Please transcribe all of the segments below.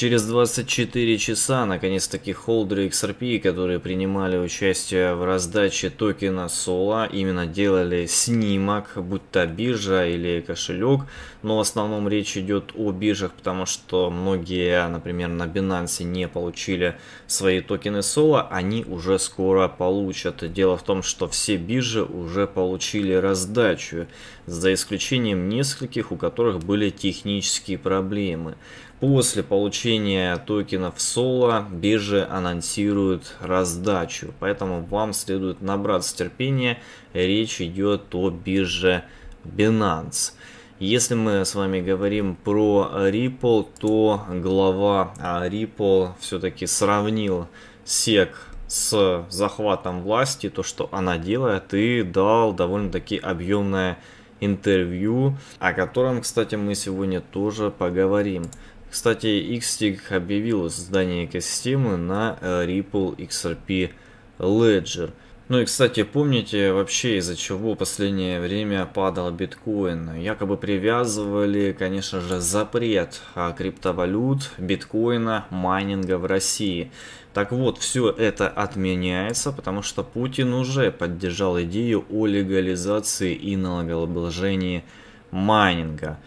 Через 24 часа, наконец-таки, холдеры XRP, которые принимали участие в раздаче токена Sola, именно делали снимок, будь то биржа или кошелек, но в основном речь идет о биржах, потому что многие, например, на Binance не получили свои токены Sola, они уже скоро получат. Дело в том, что все биржи уже получили раздачу, за исключением нескольких, у которых были технические проблемы. После получения токенов Соло биржи анонсируют раздачу, поэтому вам следует набраться терпения. Речь идет о бирже Binance. Если мы с вами говорим про Ripple, то глава Ripple все-таки сравнил SEC с захватом власти, то, что она делает, и дал довольно-таки объемное интервью, о котором, кстати, мы сегодня тоже поговорим. Кстати, Xtig объявил создание экосистемы на э, Ripple XRP Ledger. Ну и, кстати, помните вообще из-за чего в последнее время падал биткоин? Якобы привязывали, конечно же, запрет а, криптовалют, биткоина, майнинга в России. Так вот, все это отменяется, потому что Путин уже поддержал идею о легализации и налогообложении майнинга.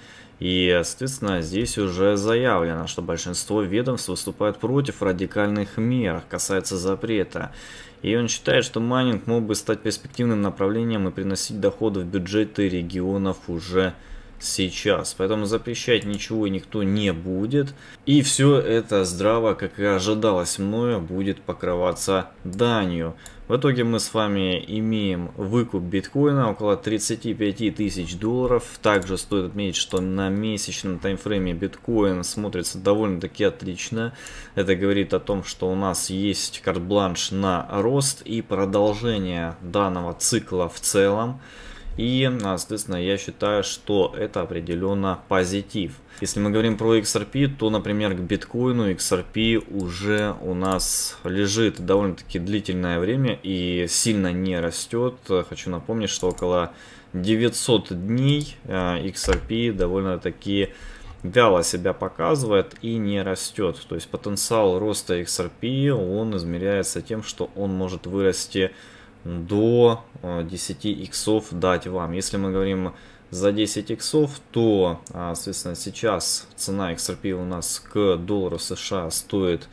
И, соответственно, здесь уже заявлено, что большинство ведомств выступают против радикальных мер, касается запрета. И он считает, что майнинг мог бы стать перспективным направлением и приносить доходы в бюджеты регионов уже сейчас. Поэтому запрещать ничего никто не будет. И все это здраво, как и ожидалось мною, будет покрываться данью. В итоге мы с вами имеем выкуп биткоина около 35 тысяч долларов. Также стоит отметить, что на месячном таймфрейме биткоин смотрится довольно-таки отлично. Это говорит о том, что у нас есть карт-бланш на рост и продолжение данного цикла в целом. И, соответственно, я считаю, что это определенно позитив. Если мы говорим про XRP, то, например, к биткоину XRP уже у нас лежит довольно-таки длительное время и сильно не растет. Хочу напомнить, что около 900 дней э, XRP довольно-таки вяло себя показывает и не растет. То есть потенциал роста XRP, он измеряется тем, что он может вырасти до 10 э, иксов дать вам. Если мы говорим за 10 иксов, то, а, соответственно, сейчас цена XRP у нас к доллару США стоит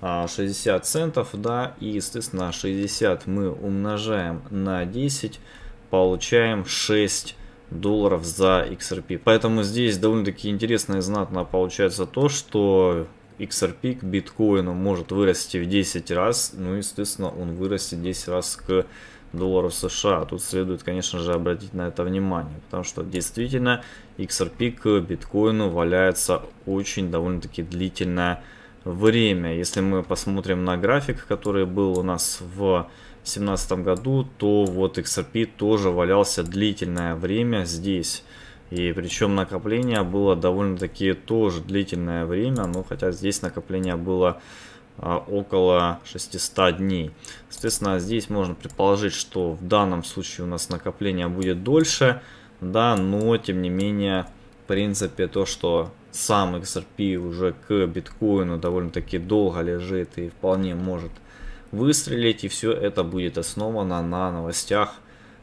60 а, центов, да, и, естественно, 60 мы умножаем на 10, получаем 6 долларов за XRP. Поэтому здесь довольно-таки интересно и знатно получается то, что XRP к биткоину может вырасти в 10 раз, ну, естественно, он вырастет 10 раз к доллару США. Тут следует, конечно же, обратить на это внимание, потому что действительно XRP к биткоину валяется очень довольно-таки длительное время. Если мы посмотрим на график, который был у нас в 2017 году, то вот XRP тоже валялся длительное время здесь. И причем накопление было довольно-таки тоже длительное время, но хотя здесь накопление было а, около 600 дней. Соответственно, здесь можно предположить, что в данном случае у нас накопление будет дольше, да, но тем не менее, в принципе, то, что сам XRP уже к биткоину довольно-таки долго лежит и вполне может выстрелить, и все это будет основано на новостях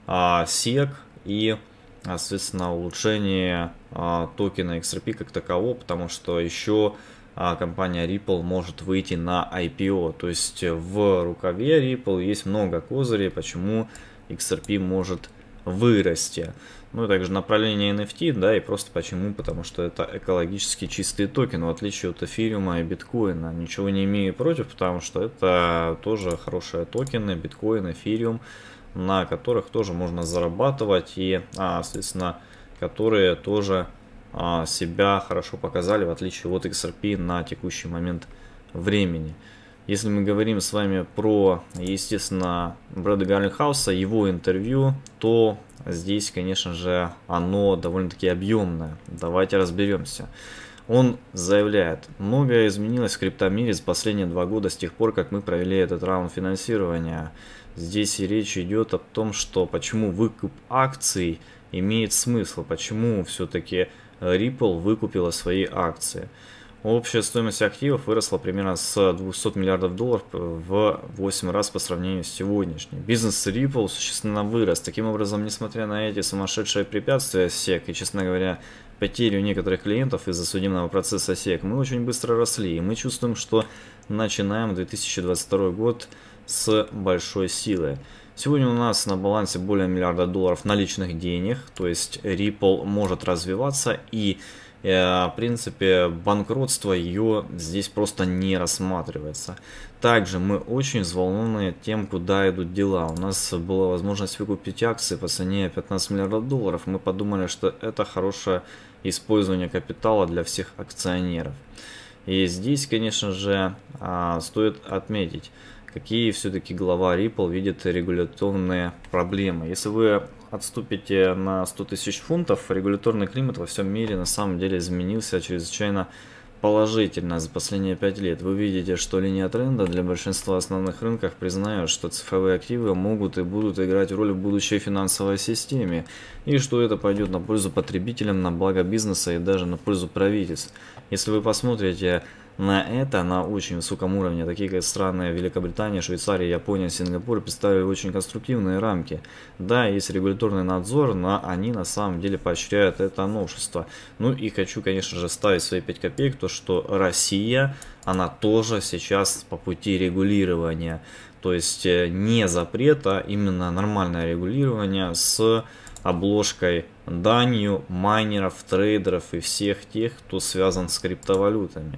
а, SEC и соответственно, улучшение а, токена XRP как такового, потому что еще а, компания Ripple может выйти на IPO. То есть в рукаве Ripple есть много козырей, почему XRP может вырасти. Ну и также направление NFT, да, и просто почему? Потому что это экологически чистый токен, в отличие от эфириума и биткоина. Ничего не имею против, потому что это тоже хорошие токены, биткоин, эфириум на которых тоже можно зарабатывать и, а, соответственно, которые тоже а, себя хорошо показали, в отличие от XRP на текущий момент времени. Если мы говорим с вами про, естественно, Брэда Гарлинхауса, его интервью, то здесь, конечно же, оно довольно-таки объемное. Давайте разберемся. Он заявляет, многое изменилось в криптомире за последние два года с тех пор, как мы провели этот раунд финансирования. Здесь и речь идет о том, что почему выкуп акций имеет смысл, почему все-таки Ripple выкупила свои акции. Общая стоимость активов выросла примерно с 200 миллиардов долларов в 8 раз по сравнению с сегодняшним. Бизнес Ripple существенно вырос. Таким образом, несмотря на эти сумасшедшие препятствия SEC и, честно говоря, потерю некоторых клиентов из-за судебного процесса SEC, мы очень быстро росли. И мы чувствуем, что начинаем 2022 год с большой силой. Сегодня у нас на балансе более миллиарда долларов наличных денег, то есть Ripple может развиваться и в принципе, банкротство ее здесь просто не рассматривается. Также мы очень взволнованы тем, куда идут дела. У нас была возможность выкупить акции по цене 15 миллиардов долларов. Мы подумали, что это хорошее использование капитала для всех акционеров. И здесь, конечно же, а, стоит отметить, какие все-таки глава Ripple видит регуляторные проблемы. Если вы отступите на 100 тысяч фунтов, регуляторный климат во всем мире на самом деле изменился чрезвычайно положительно за последние 5 лет. Вы видите, что линия тренда для большинства основных рынков признает, что цифровые активы могут и будут играть роль в будущей финансовой системе, и что это пойдет на пользу потребителям, на благо бизнеса и даже на пользу правительств. Если вы посмотрите на это на очень высоком уровне, такие как страны Великобритания, Швейцария, Япония, Сингапур представили очень конструктивные рамки. Да, есть регуляторный надзор, но они на самом деле поощряют это новшество. Ну и хочу, конечно же, ставить свои 5 копеек, то что Россия, она тоже сейчас по пути регулирования. То есть э, не запрета, а именно нормальное регулирование с обложкой данью майнеров, трейдеров и всех тех, кто связан с криптовалютами.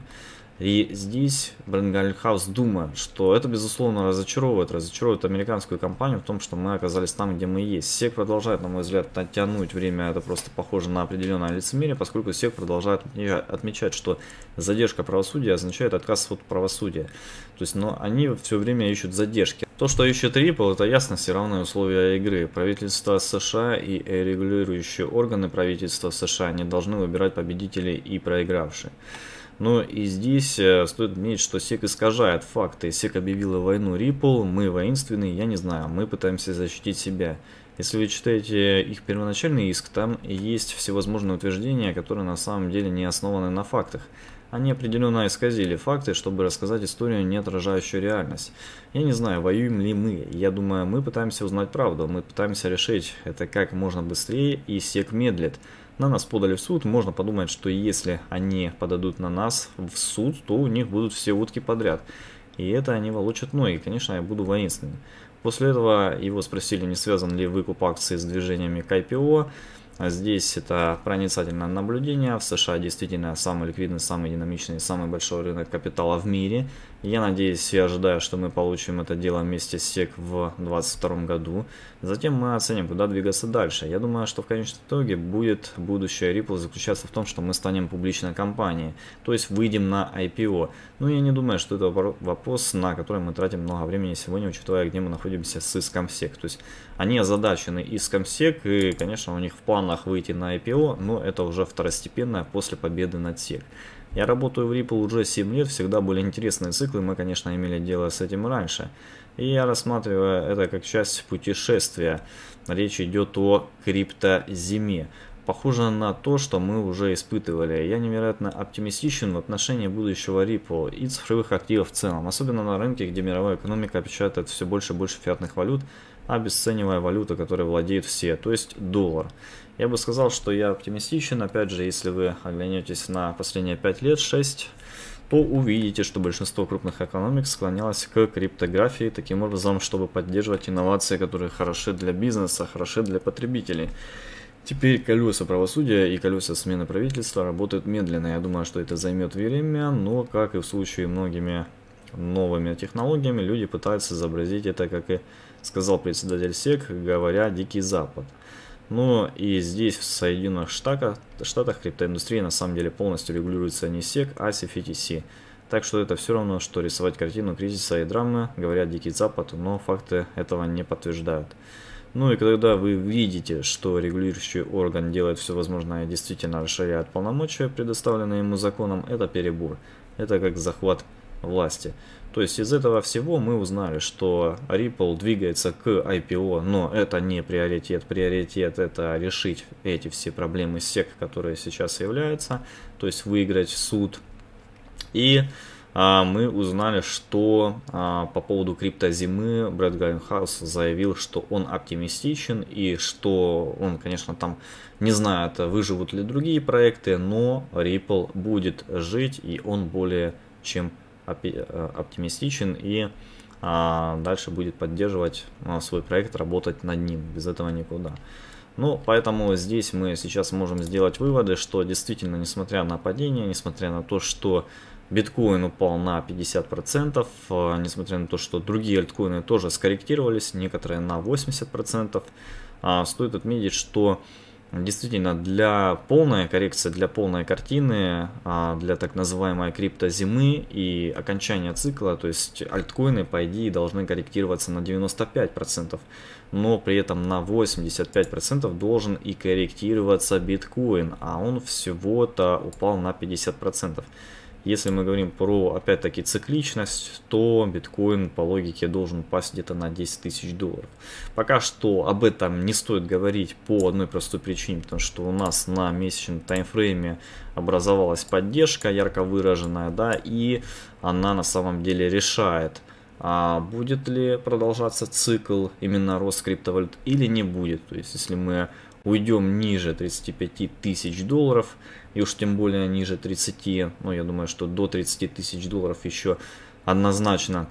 И здесь Бренгальхаус думает, что это безусловно разочаровывает, разочаровывает американскую компанию в том, что мы оказались там, где мы есть. SEC продолжает, на мой взгляд, тянуть время, это просто похоже на определенное лицемерие, поскольку SEC продолжает отмечать, что задержка правосудия означает отказ от правосудия. То есть, но они все время ищут задержки. То, что ищет Ripple, это ясность и равные условия игры. Правительство США и регулирующие органы правительства США не должны выбирать победителей и проигравших. Но и здесь э, стоит отметить, что SEC искажает факты. SEC объявила войну Ripple, мы воинственные, я не знаю, мы пытаемся защитить себя. Если вы читаете их первоначальный иск, там есть всевозможные утверждения, которые на самом деле не основаны на фактах. Они определенно исказили факты, чтобы рассказать историю, не отражающую реальность. Я не знаю, воюем ли мы. Я думаю, мы пытаемся узнать правду. Мы пытаемся решить это как можно быстрее, и СЕК медлит. На нас подали в суд, можно подумать, что если они подадут на нас в суд, то у них будут все утки подряд. И это они волочат ноги, конечно, я буду воинственным. После этого его спросили, не связан ли выкуп акций с движениями к IPO. А здесь это проницательное наблюдение. В США действительно самый ликвидный, самый динамичный, самый большой рынок капитала в мире. Я надеюсь и ожидаю, что мы получим это дело вместе с SEC в 2022 году. Затем мы оценим, куда двигаться дальше. Я думаю, что в конечном итоге будет будущее Ripple заключаться в том, что мы станем публичной компанией, то есть выйдем на IPO. Но я не думаю, что это вопрос, на который мы тратим много времени сегодня, учитывая, где мы находимся с иском SEC. То есть они озадачены иском SEC, и, конечно, у них в планах выйти на IPO, но это уже второстепенное после победы над SEC. Я работаю в Ripple уже 7 лет, всегда были интересные циклы, мы, конечно, имели дело с этим раньше. И я рассматриваю это как часть путешествия. Речь идет о криптозиме. Похоже на то, что мы уже испытывали. Я невероятно оптимистичен в отношении будущего Ripple и цифровых активов в целом, особенно на рынке, где мировая экономика печатает все больше и больше фиатных валют, обесценивая валюту, которой владеют все, то есть доллар. Я бы сказал, что я оптимистичен, опять же, если вы оглянетесь на последние 5 лет, 6, то увидите, что большинство крупных экономик склонялось к криптографии таким образом, чтобы поддерживать инновации, которые хороши для бизнеса, хороши для потребителей. Теперь колеса правосудия и колеса смены правительства работают медленно. Я думаю, что это займет время, но, как и в случае многими новыми технологиями, люди пытаются изобразить это, как и сказал председатель СЕК, говоря «Дикий Запад». Но и здесь, в Соединенных Штатах, Штатах криптоиндустрия на самом деле полностью регулируется не SEC, а CFTC. Так что это все равно, что рисовать картину кризиса и драмы, говорят Дикий Запад, но факты этого не подтверждают. Ну и когда вы видите, что регулирующий орган делает все возможное и действительно расширяет полномочия, предоставленные ему законом, это перебор. Это как захват власти. То есть из этого всего мы узнали, что Ripple двигается к IPO, но это не приоритет. Приоритет это решить эти все проблемы SEC, которые сейчас являются, то есть выиграть суд И а, мы узнали, что а, по поводу криптозимы Брэд Галленхаус заявил, что он оптимистичен и что он, конечно, там не знает, выживут ли другие проекты, но Ripple будет жить и он более чем оптимистичен и а, дальше будет поддерживать свой проект, работать над ним. Без этого никуда. Ну, поэтому здесь мы сейчас можем сделать выводы, что действительно, несмотря на падение, несмотря на то, что биткоин упал на 50%, э, несмотря на то, что другие альткоины тоже скорректировались, некоторые на 80%, а, стоит отметить, что Действительно, для полной коррекции, для полной картины, а, для так называемой криптозимы и окончания цикла, то есть альткоины, по идее, должны корректироваться на 95%, но при этом на 85% должен и корректироваться биткоин, а он всего-то упал на 50%. Если мы говорим про, опять-таки, цикличность, то биткоин по логике должен упасть где-то на 10 тысяч долларов. Пока что об этом не стоит говорить по одной простой причине, потому что у нас на месячном таймфрейме образовалась поддержка ярко выраженная, да, и она на самом деле решает, а будет ли продолжаться цикл именно рост криптовалют или не будет. То есть, если мы уйдем ниже 35 тысяч долларов, и уж тем более ниже 30, ну я думаю, что до 30 тысяч долларов еще однозначно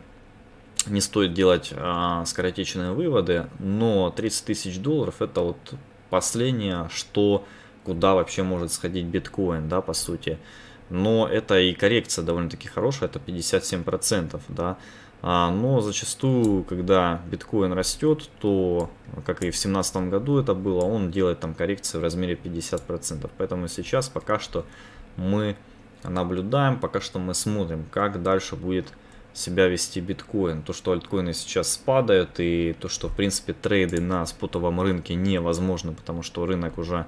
не стоит делать а, скоротечные выводы, но 30 тысяч долларов это вот последнее, что куда вообще может сходить биткоин, да, по сути. Но это и коррекция довольно-таки хорошая, это 57%, да. А, но зачастую, когда биткоин растет, то, как и в 2017 году это было, он делает там коррекции в размере 50%. Поэтому сейчас пока что мы наблюдаем, пока что мы смотрим, как дальше будет себя вести биткоин. То, что альткоины сейчас падают и то, что в принципе трейды на спотовом рынке невозможно, потому что рынок уже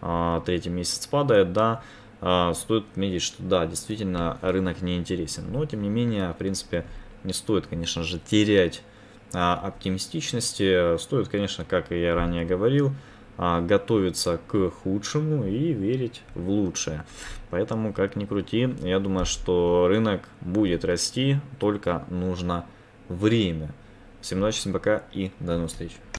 а, третий месяц падает, да, а, стоит отметить, что да, действительно рынок не интересен. Но тем не менее, в принципе, не стоит, конечно же, терять а, оптимистичности. Стоит, конечно, как я ранее говорил, а, готовиться к худшему и верить в лучшее. Поэтому, как ни крути, я думаю, что рынок будет расти, только нужно время. Всем удачи, всем пока и до новых встреч.